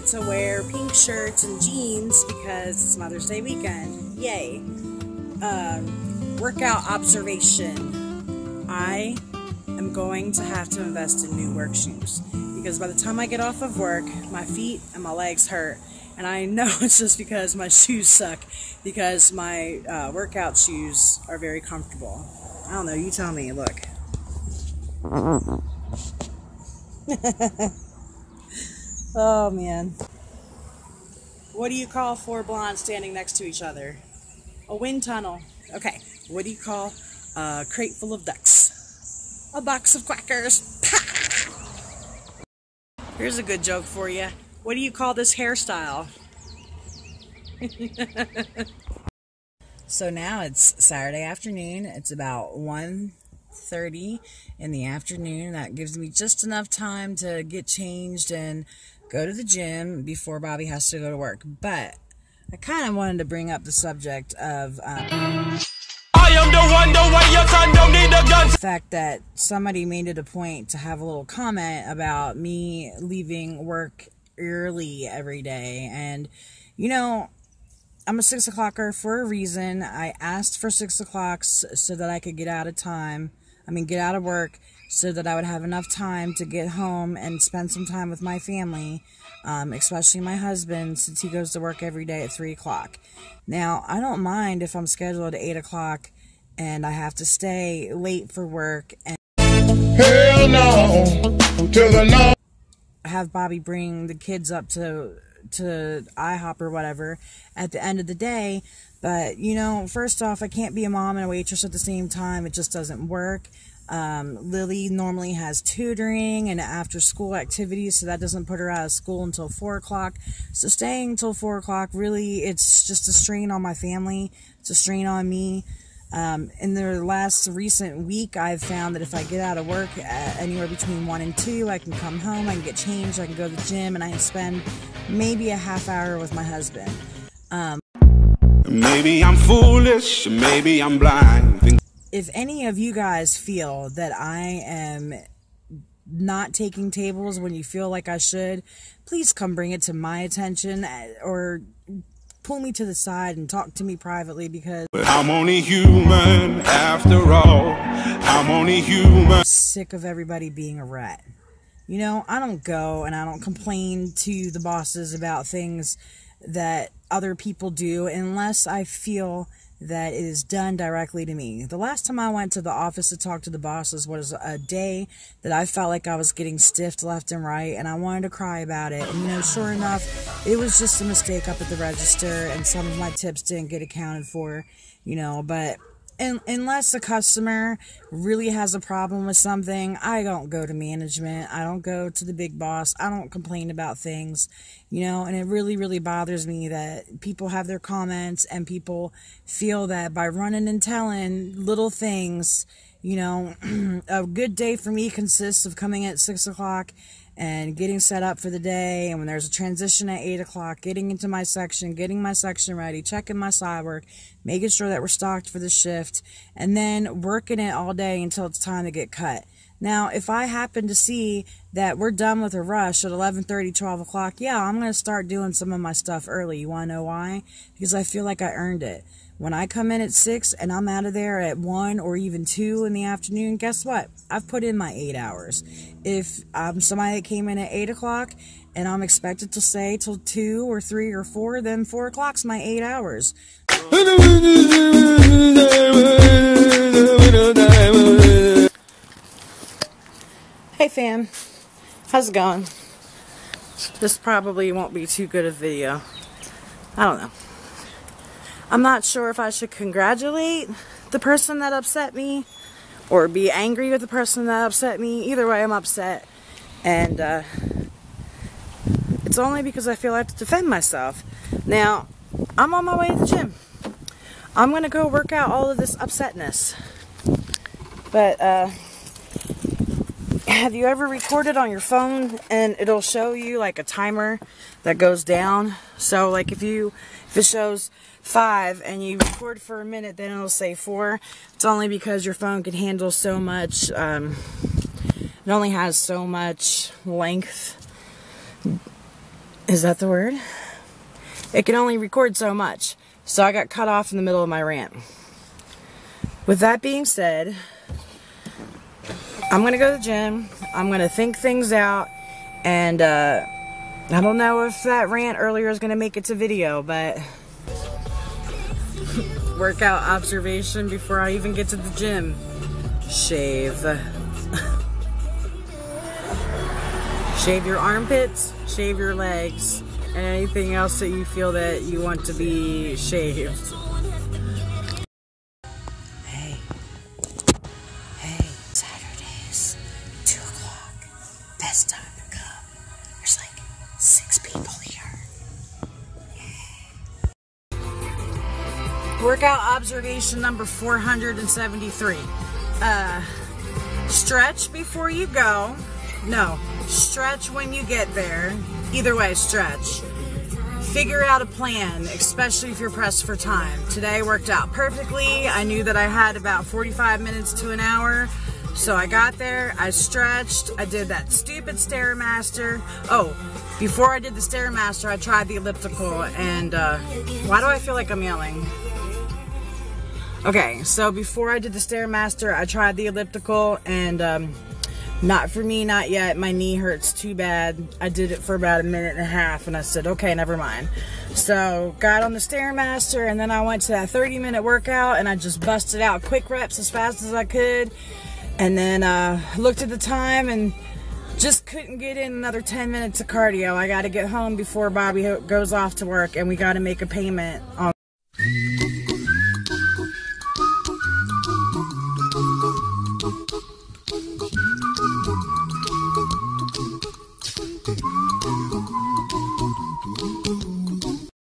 get to wear pink shirts and jeans because it's Mother's Day weekend. Yay. Um, workout observation. I am going to have to invest in new work shoes because by the time I get off of work, my feet and my legs hurt. And I know it's just because my shoes suck because my uh, workout shoes are very comfortable. I don't know, you tell me. Look. oh man. What do you call four blondes standing next to each other? A wind tunnel. Okay. What do you call a crate full of ducks? A box of quackers. Here's a good joke for you. What do you call this hairstyle? so now it's Saturday afternoon. It's about 1.30 in the afternoon. That gives me just enough time to get changed and go to the gym before Bobby has to go to work. But I kind of wanted to bring up the subject of um, the fact that somebody made it a point to have a little comment about me leaving work early every day. And, you know, I'm a six o'clocker for a reason. I asked for six o'clocks so that I could get out of time. I mean, get out of work so that I would have enough time to get home and spend some time with my family, um, especially my husband, since he goes to work every day at three o'clock. Now, I don't mind if I'm scheduled at eight o'clock and I have to stay late for work and hell no to the no. Have Bobby bring the kids up to to IHOP or whatever at the end of the day. But you know, first off, I can't be a mom and a waitress at the same time. It just doesn't work. Um, Lily normally has tutoring and after school activities, so that doesn't put her out of school until four o'clock. So staying until four o'clock really, it's just a strain on my family. It's a strain on me. Um, in the last recent week, I've found that if I get out of work anywhere between 1 and 2, I can come home, I can get changed, I can go to the gym, and I can spend maybe a half hour with my husband. Um, maybe I'm foolish, maybe I'm blind. If any of you guys feel that I am not taking tables when you feel like I should, please come bring it to my attention uh, or pull me to the side and talk to me privately because I'm only human after all. I'm only human. I'm sick of everybody being a rat. You know, I don't go and I don't complain to the bosses about things that other people do unless I feel that is done directly to me. The last time I went to the office to talk to the bosses was a day that I felt like I was getting stiffed left and right and I wanted to cry about it. And you know, sure enough, it was just a mistake up at the register and some of my tips didn't get accounted for, you know, but unless the customer really has a problem with something, I don't go to management. I don't go to the big boss. I don't complain about things, you know, and it really, really bothers me that people have their comments and people feel that by running and telling little things, you know, a good day for me consists of coming at six o'clock and getting set up for the day. And when there's a transition at 8 o'clock, getting into my section, getting my section ready, checking my side work, making sure that we're stocked for the shift, and then working it all day until it's time to get cut. Now, if I happen to see that we're done with a rush at 11:30, 12 o'clock, yeah, I'm to start doing some of my stuff early. You want to know why? Because I feel like I earned it. When I come in at 6 and I'm out of there at 1 or even 2 in the afternoon, guess what? I've put in my 8 hours. If I'm somebody that came in at 8 o'clock and I'm expected to stay till 2 or 3 or 4, then 4 o'clock's my 8 hours. Hey fam, how's it going? This probably won't be too good a video. I don't know. I'm not sure if I should congratulate the person that upset me or be angry with the person that upset me. Either way, I'm upset. And uh, it's only because I feel I have to defend myself. Now, I'm on my way to the gym. I'm going to go work out all of this upsetness. But, uh, have you ever recorded on your phone and it'll show you like a timer that goes down? So, like if you, if it shows five and you record for a minute, then it'll say four. It's only because your phone can handle so much, um, it only has so much length Is that the word? It can only record so much. So I got cut off in the middle of my rant. With that being said, I'm going to go to the gym. I'm going to think things out. And uh, I don't know if that rant earlier is going to make it to video, but workout observation before I even get to the gym. Shave. shave your armpits, shave your legs, and anything else that you feel that you want to be shaved. Time to come. There's like six people here. Workout observation number 473. Uh, stretch before you go. No, stretch when you get there. Either way, stretch. Figure out a plan, especially if you're pressed for time. Today worked out perfectly. I knew that I had about 45 minutes to an hour. So I got there, I stretched, I did that stupid Stairmaster. Oh, before I did the Stairmaster, I tried the elliptical, and uh, why do I feel like I'm yelling? Okay, so before I did the Stairmaster, I tried the elliptical, and um, not for me, not yet. My knee hurts too bad. I did it for about a minute and a half, and I said, okay, never mind. So, got on the Stairmaster, and then I went to that 30 minute workout, and I just busted out quick reps as fast as I could. And then uh, looked at the time and just couldn't get in another 10 minutes of cardio. I got to get home before Bobby goes off to work, and we got to make a payment on